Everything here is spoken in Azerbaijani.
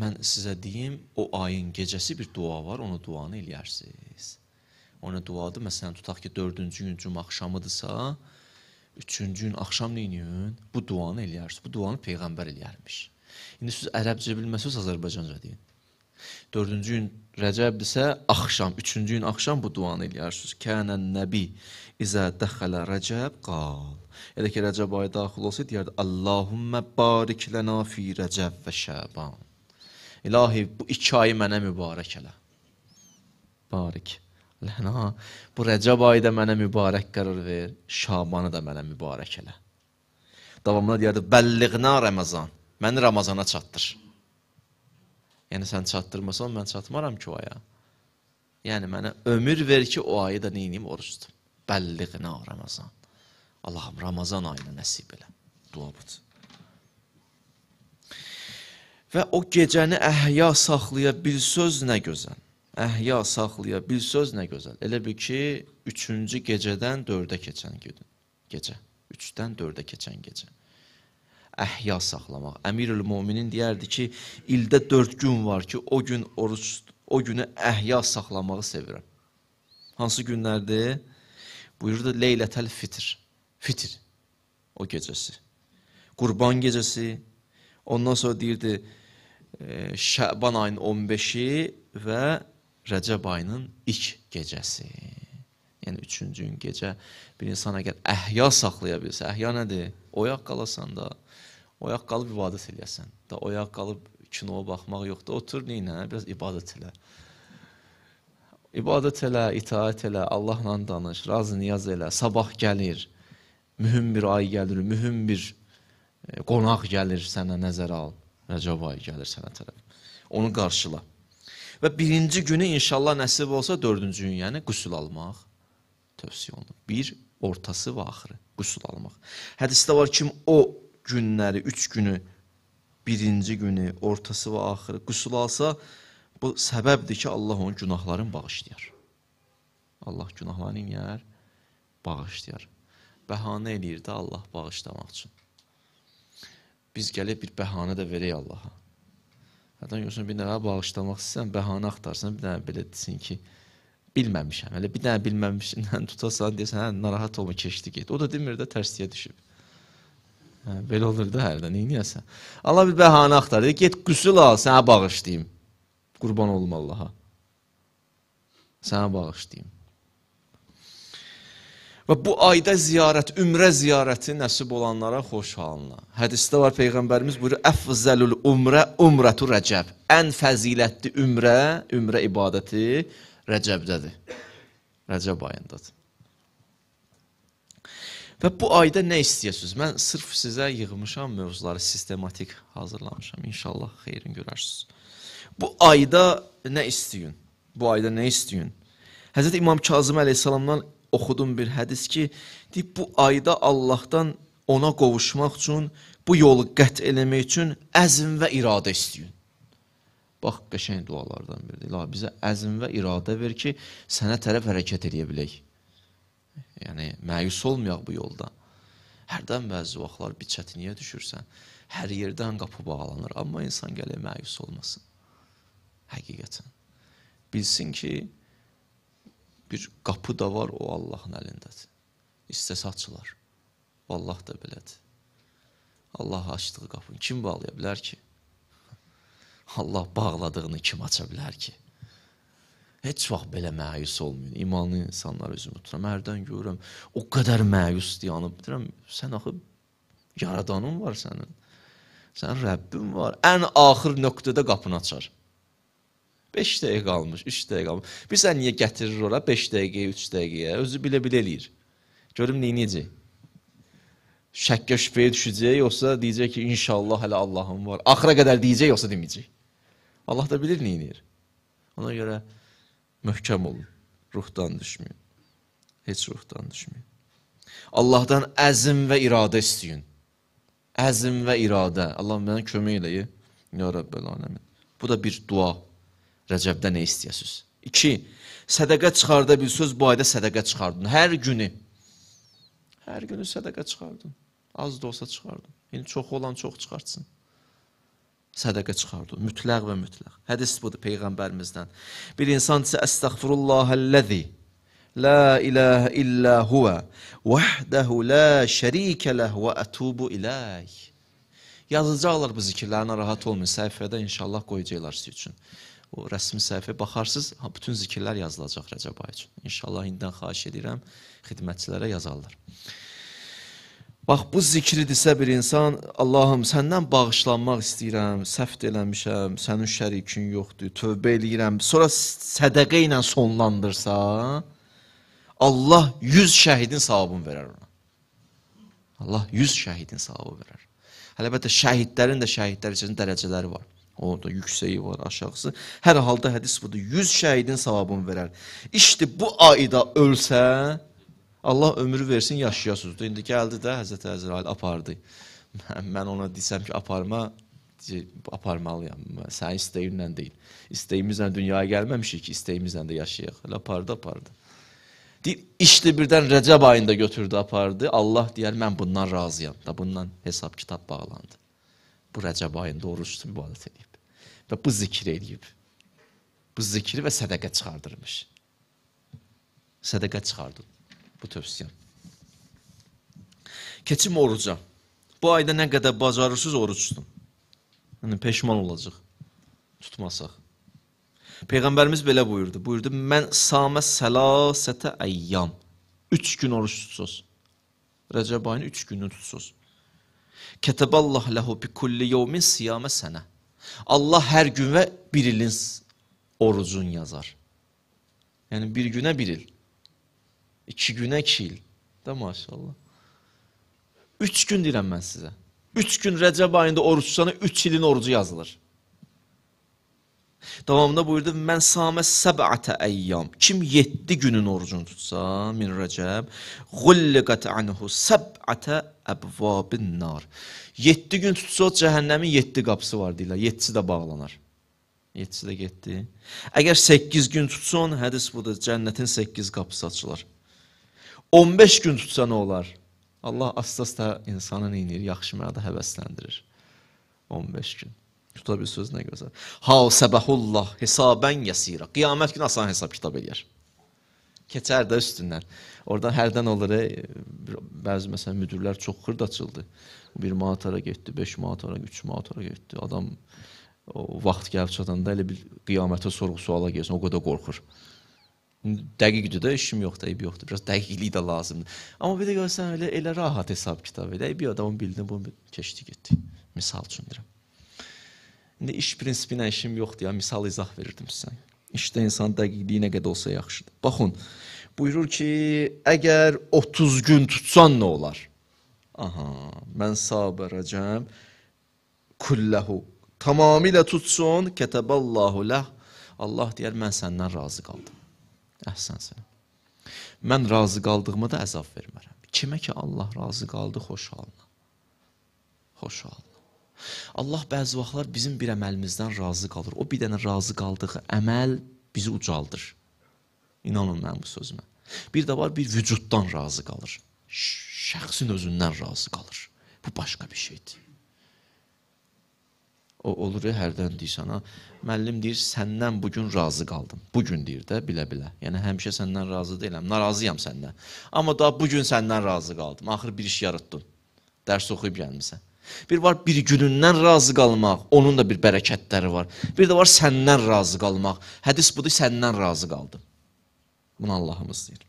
mən sizə deyim, o ayın gecəsi bir dua var, onu duanı eləyərsiniz. Ona duadır, məsələn, tutaq ki, 4-cü gün cümə axşamıdırsa, 3-cü gün axşam neyin? Bu duanı eləyərsiniz. Bu duanı peyğəmbər eləyərmiş. İndi siz ərəbcə bilməsəz Azərbaycanca deyin. 4-cü gün Rəcəbdirsə, axşam, 3-cü gün axşam bu duanı eləyərsiniz. Kənən nəbi izə dəxələ Rəcəb qal. Elə ki, Rəcəb ayı daxil olsa, deyərdi, Allahümmə barik lənə fi Rəcəb və Şəban. İlahi, bu iki ayı mənə mübarək elə. Barik. Lənə, bu Rəcəb ayı da mənə mübarək qərar ver, Şabanı da mənə mübarək elə. Davamına deyərdi, bəlliğnə Ramazan, məni Ramazana çatdır. Yəni, sən çatdırmasan, mən çatmaram ki o aya. Yəni, mənə ömür ver ki, o ayı da neyiniyim, oruç tutum. Bəlliğnə Ramazan. Allahım, Ramazan ayını nəsib elə. Dua budur. Və o gecəni əhya saxlaya bil söz nə gözəl. Əhya saxlaya bil söz nə gözəl. Elə bir ki, üçüncü gecədən dördə keçən gün. Gecə. Üçdən dördə keçən gecə. Əhya saxlamaq. Əmirül müminin deyərdi ki, ildə dörd gün var ki, o gün oruç, o günü əhya saxlamağı sevirəm. Hansı günlərdir? Buyurdu Leylətəl fitr. Fitr. O gecəsi. Qurban gecəsi. Ondan sonra deyirdi, Şəban ayının 15-i və Rəcəb ayının ilk gecəsi. Yəni, üçüncü gün gecə bir insan əgər əhya saxlaya bilsə, əhya nədir? Oyaq qalasan da, oyaq qalıb ibadət eləyəsən. Da oyaq qalıb kinoya baxmaq yoxdur. Otur neynə, biraz ibadət elə. İbadət elə, itaət elə, Allahla danış, razı niyaz elə. Sabah gəlir, mühüm bir ay gəlir, mühüm bir qonaq gəlir sənə nəzərə al. Rəcəb ayı gəlir sənə tərəf. Onu qarşıla. Və birinci günü inşallah nəsib olsa dördüncü gün, yəni qüsul almaq tövsiyə olunur. Bir, ortası və axırı qüsul almaq. Hədisdə var kim o günləri, üç günü, birinci günü, ortası və axırı qüsul alsa, bu səbəbdir ki, Allah onun günahlarını bağışlayar. Allah günahlarını inəyər, bağışlayar. Bəhanə eləyir də Allah bağışlamaq üçün biz gəlib bir bəhanə də verək Allaha. Hətta yoxsa bir dənə bağışlamaq istəsən, bəhanə axtarsan, bir dənə belə desin ki, bilməmişəm. Elə bir dənə bilməmişindən tutasan, deyəsən, hə, narahat olma, keçdi get. O da demir də tərsliyə düşüb. Hə, belə olur da hərdən, neyniyəsən? Allah bir bəhanə axtar, get qüsul al, sənə bağışlayayım. Qurban olum Allaha. Sənə bağışlayayım. Və bu ayda ziyarət, ümrə ziyarəti nəsib olanlara xoş halına. Hədisdə var Peyğəmbərimiz buyurur, əfzəlül umrə, umrətu rəcəb. Ən fəzilətli ümrə, ümrə ibadəti rəcəbdədir. Rəcəb ayındadır. Və bu ayda nə istəyirsiniz? Mən sırf sizə yığmışam mövzuları, sistematik hazırlamışam. İnşallah xeyrin görərsiniz. Bu ayda nə istəyin? Bu ayda nə istəyin? Həzrət İmam Kazım əleyhissalamdan oxudum bir hədis ki, deyib, bu ayda Allahdan ona qovuşmaq üçün, bu yolu qət eləmək üçün əzm və iradə istəyin. Bax, qəşəng dualardan biridir. İlahi, bizə əzm və iradə ver ki, sənə tərəf hərəkət edə bilək. Yəni, məyus olmayaq bu yolda. Hərdən bəzi vaxtlar bir çətinliyə düşürsən, hər yerdən qapı bağlanır, amma insan gəlir məyus olmasın. Həqiqətən. Bilsin ki, bir qapı da var, o Allahın əlindədir. İstəsə açılar. Allah da belədir. Allah açdığı qapını kim bağlaya bilər ki? Allah bağladığını kim aça bilər ki? Heç vaxt belə məyus olmayın. İmanlı insanlar özümü tuturam. Hərdən görürəm, o qədər məyus dayanıb. Deyirəm, sən axı yaradanın var sənin. Sən Rəbbin var. Ən axır nöqtədə qapını açar. 5 dəqiqə qalmış, 3 dəqiqə qalmış. Bilirsən niyə gətirir ora 5 dəqiqəyə, 3 dəqiqəyə? Özü bilə-bilə eləyir. Görüm neyniyəcək? Şəkkə şübhəyə düşəcək, yoxsa deyəcək ki, inşallah hələ Allahım var. Axıra qədər deyəcək, yoxsa deməyəcək. Allah da bilir neynir. Ona görə möhkəm olun. Ruhdan düşməyin. Heç ruhdan düşməyin. Allahdan əzm və iradə istəyin. Əzm və iradə. Allah mənə kömək eləyə. Ya Rəbbəl aləmin. Bu da bir dua. Rəcəbdə nə istəyəsiniz? İki, sədəqə çıxarda bilsiniz, bu ayda sədəqə çıxardın. Hər günü. Hər günü sədəqə çıxardın. Az da olsa çıxardın. Yəni, çox olan çox çıxartsın. sədaqə çıxardı. Mütləq və mütləq. Hədis budur peyğəmbərimizdən. Bir insan isə əstəğfirullahəllazi la ilahe illa huve vahdehu la şerike leh ve etubu ilayh. Yazacaqlar bu zikirləri, narahat olmayın. Səhifədə inşallah qoyacaqlar sizin üçün. O rəsmi səhifəyə baxarsınız, ha, bütün zikirlər yazılacaq Rəcəb ayı üçün. İnşallah indidən xahiş edirəm, xidmətçilərə yazarlar. Bax, bu zikridirsə bir insan, Allahım, səndən bağışlanmaq istəyirəm, səhv eləmişəm, sənin şərikin yoxdur, tövbə eləyirəm, sonra sədəqə ilə sonlandırsa, Allah 100 şəhidin savabını verər ona. Allah 100 şəhidin savabı verər. Əlbəttə şəhidlərin də şəhidlər üçün dərəcələri var. Orada yüksəyi var, aşağısı. Hər halda hədis budur. 100 şəhidin savabını verər. İşte bu ayda ölsə, Allah ömrü versin, yaşayasınız. İndi gəldi də Həzrət Əzrail apardı. Mən, mən ona desəm ki, aparma, aparmalıyam. Sənin istəyinlə deyil. İstəyimizlə dünyaya gəlməmişik ki, istəyimizlə də yaşayaq. Elə apardı, apardı. Deyir, işli birdən Rəcəb ayında götürdü, apardı. Allah deyər, mən bundan razıyam. Da bundan hesab kitab bağlandı. Bu Rəcəb ayında oruç ibadət edib. Və bu zikr edib. Bu zikri və sədəqə çıxardırmış. Sədəqə çıxardı. Bu tövsiyəm. Keçim oruca. Bu ayda nə qədər bacarırsınız oruç tutun. Yəni peşman olacaq. Tutmasaq. Peyğəmbərimiz belə buyurdu. Buyurdu, mən samə səlasətə əyyam. Üç gün oruç tutsuz. Rəcəb ayının üç gününü tutsuz. Kətəballah ləhu bi kulli yevmin siyamə sənə. Allah hər gün və bir ilin orucun yazar. Yəni bir günə bir il. İki günə iki il. Da maşallah. Üç gün deyirəm mən sizə. Üç gün Rəcəb ayında oruç tutsana üç ilin orucu yazılır. Davamında buyurdu, mən samə səbətə əyyam. Kim 7 günün orucunu tutsa, min rəcəb, gulliqət anhu səbətə əbvabin nar. 7 gün tutsa, cəhənnəmin 7 qapısı var deyirlər. 7-si də bağlanar. 7-si də getdi. Əgər 8 gün tutsun, hədis budur, cənnətin 8 qapısı açılar. 15 gün tutsa nə olar? Allah asta-asta insanı neynir? Yaxşı mənada həvəsləndirir. 15 gün. Tuta bilsiniz nə gözəl. Hal səbəhullah hesabən yəsira. Qiyamət günü asan hesab kitab eləyər. Keçər də üstündən. Oradan hərdən olur, e, bəzi məsələn müdürlər çox xırd açıldı. 1 manatara getdi, 5 manatara, 3 manatara getdi. Adam o vaxt gəlib çatanda elə bir qiyamətə sorğu-suala gəlsin, o qədər qorxur. Dəqiqdir də, işim yoxdur, eybi yoxdur. Biraz dəqiqlik də lazımdır. Amma bir də görsən elə elə rahat hesab kitab edə. Bir adamın bildiyini bunu keçdi getdi. Misal üçün deyirəm. İndi iş prinsipi ilə işim yoxdur ya, misal izah verirdim sizə. İşdə insan dəqiqliyi nə qədər olsa yaxşıdır. Baxın, buyurur ki, əgər 30 gün tutsan nə olar? Aha, mən sabərəcəm kulləhu. Tamamilə tutsun, kətəbəllahu ləh. Allah deyər, mən səndən razı qaldım. Əhsən sənə. Mən razı qaldığıma da əzab vermərəm. Kimə ki Allah razı qaldı, xoş halına. Xoş halına. Allah bəzi vaxtlar bizim bir əməlimizdən razı qalır. O bir dənə razı qaldığı əməl bizi ucaldır. İnanın mən bu sözümə. Bir də var, bir vücuddan razı qalır. Şəxsin özündən razı qalır. Bu başqa bir şeydir. O olur ya, hərdən deyir sana, müəllim deyir, səndən bugün razı qaldım. Bugün deyir də, bilə-bilə. Yəni, həmişə səndən razı deyiləm, narazıyam səndən. Amma da bugün səndən razı qaldım. Axır bir iş yaratdın. Dərs oxuyub gəlmişsən. Bir var bir günündən razı qalmaq, onun da bir bərəkətləri var. Bir də var səndən razı qalmaq. Hədis budur, səndən razı qaldım. Bunu Allahımız deyir.